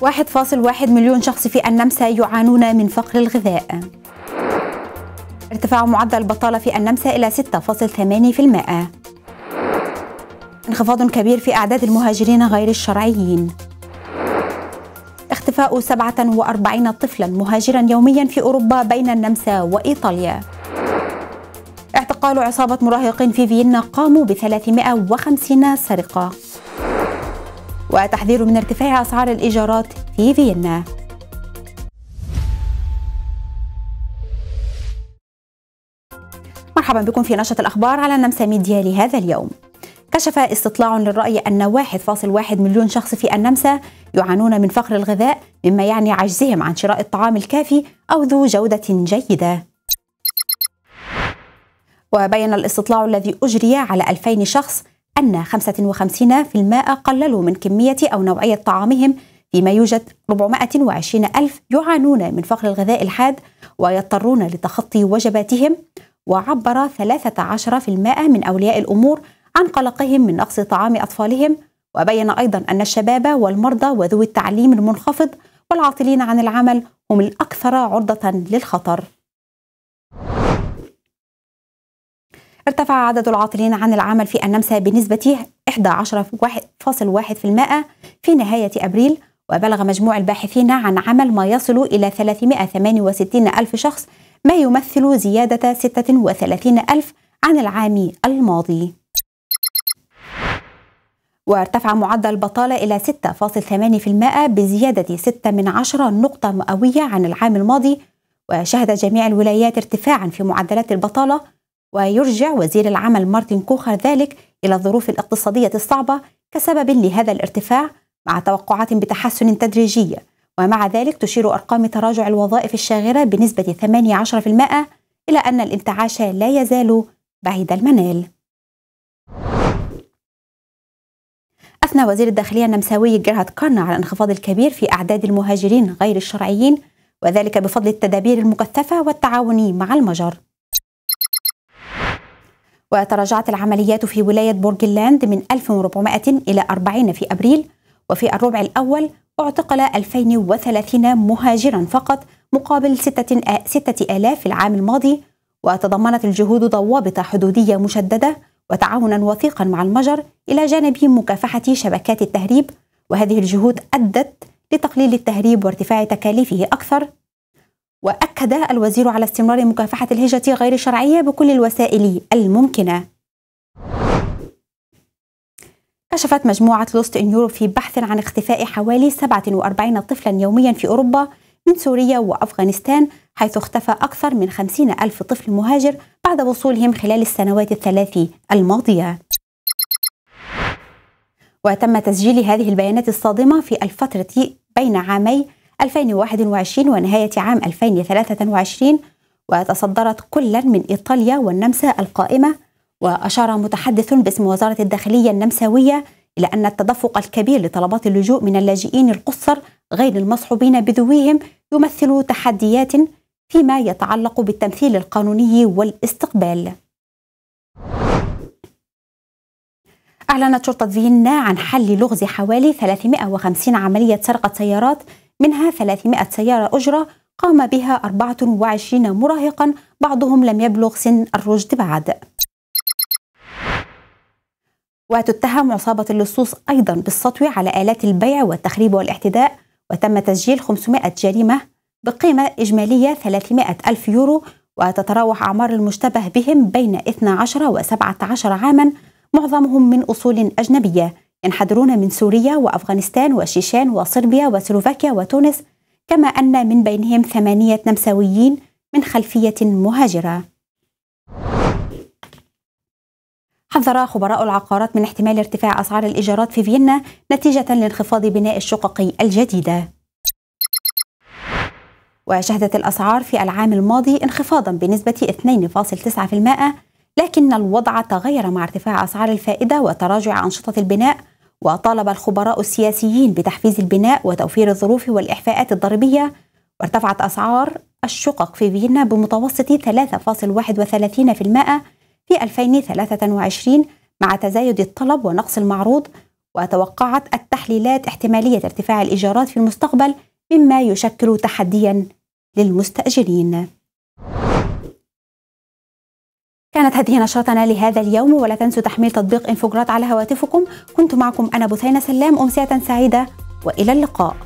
1.1 مليون شخص في النمسا يعانون من فقر الغذاء. ارتفاع معدل البطالة في النمسا إلى 6.8% انخفاض كبير في أعداد المهاجرين غير الشرعيين. اختفاء 47 طفلا مهاجرا يوميا في أوروبا بين النمسا وإيطاليا. اعتقال عصابة مراهقين في فيينا قاموا ب 350 سرقة. وتحذير من ارتفاع أسعار الإيجارات في فيينا. مرحبا بكم في نشرة الأخبار على نمسا ميديا لهذا اليوم. كشف استطلاع للرأي أن 1.1 مليون شخص في النمسا يعانون من فقر الغذاء مما يعني عجزهم عن شراء الطعام الكافي أو ذو جودة جيدة. وبين الاستطلاع الذي أجري على 2000 شخص أن 55% قللوا من كمية أو نوعية طعامهم فيما يوجد 420 ألف يعانون من فقر الغذاء الحاد ويضطرون لتخطي وجباتهم وعبر 13% من أولياء الأمور عن قلقهم من نقص طعام أطفالهم. وبين أيضا أن الشباب والمرضى وذوي التعليم المنخفض والعاطلين عن العمل هم الأكثر عرضة للخطر. ارتفع عدد العاطلين عن العمل في النمسا بنسبة 11.1% في نهاية أبريل وبلغ مجموع الباحثين عن عمل ما يصل إلى 368 ألف شخص ما يمثل زيادة 36 ألف عن العام الماضي. وارتفع معدل البطالة إلى 6.8% بزيادة 6 من عشرة نقطة مئوية عن العام الماضي وشهد جميع الولايات ارتفاعا في معدلات البطالة ويرجع وزير العمل مارتن كوخر ذلك إلى الظروف الاقتصادية الصعبة كسبب لهذا الارتفاع مع توقعات بتحسن تدريجي ومع ذلك تشير أرقام تراجع الوظائف الشاغرة بنسبة 18% إلى أن الانتعاش لا يزال بعيد المنال. أثنى وزير الداخلية النمساوي جيرهارد كارنا على الانخفاض الكبير في أعداد المهاجرين غير الشرعيين وذلك بفضل التدابير المكثفة والتعاون مع المجر. وتراجعت العمليات في ولاية بورجلاند من 1400 إلى 40 في أبريل وفي الربع الأول اعتقل 2030 مهاجرا فقط مقابل 6000 في العام الماضي وتضمنت الجهود ضوابط حدودية مشددة وتعاونا وثيقا مع المجر إلى جانب مكافحة شبكات التهريب وهذه الجهود أدت لتقليل التهريب وارتفاع تكاليفه أكثر وأكد الوزير على استمرار مكافحة الهجره غير الشرعيه بكل الوسائل الممكنة. كشفت مجموعة لوست إن يوروب في بحث عن اختفاء حوالي 47 طفلا يوميا في أوروبا من سوريا وأفغانستان حيث اختفى أكثر من 50 ألف طفل مهاجر بعد وصولهم خلال السنوات الثلاث الماضية. وتم تسجيل هذه البيانات الصادمة في الفترة بين عامي 2021 ونهاية عام 2023 وتصدرت كلا من إيطاليا والنمسا القائمة وأشار متحدث باسم وزارة الداخلية النمساوية إلى أن التدفق الكبير لطلبات اللجوء من اللاجئين القصر غير المصحوبين بذويهم يمثل تحديات فيما يتعلق بالتمثيل القانوني والاستقبال. أعلنت شرطة فيينا عن حل لغز حوالي 350 عملية سرقة سيارات منها 300 سيارة أجرة قام بها 24 مراهقا بعضهم لم يبلغ سن الرشد بعد. وتتهم عصابة اللصوص أيضا بالسطو على آلات البيع والتخريب والاعتداء وتم تسجيل 500 جريمة بقيمة إجمالية 300 ألف يورو وتتراوح أعمار المشتبه بهم بين 12 و 17 عاما معظمهم من أصول أجنبية. ينحدرون من سوريا وأفغانستان وشيشان وصربيا وسلوفاكيا وتونس كما أن من بينهم ثمانية نمساويين من خلفية مهاجرة. حذر خبراء العقارات من احتمال ارتفاع أسعار الإيجارات في فيينا نتيجة لانخفاض بناء الشقق الجديدة. وشهدت الأسعار في العام الماضي انخفاضا بنسبة 2.9% لكن الوضع تغير مع ارتفاع أسعار الفائدة وتراجع أنشطة البناء وطالب الخبراء السياسيين بتحفيز البناء وتوفير الظروف والإحفاءات الضريبية وارتفعت أسعار الشقق في فيينا بمتوسط 3.31% في 2023 مع تزايد الطلب ونقص المعروض وتوقعت التحليلات احتمالية ارتفاع الإيجارات في المستقبل مما يشكل تحديا للمستأجرين. كانت هذه نشرتنا لهذا اليوم ولا تنسوا تحميل تطبيق إنفوجرات على هواتفكم. كنت معكم أنا بثينة سلام أمسية سعيدة وإلى اللقاء.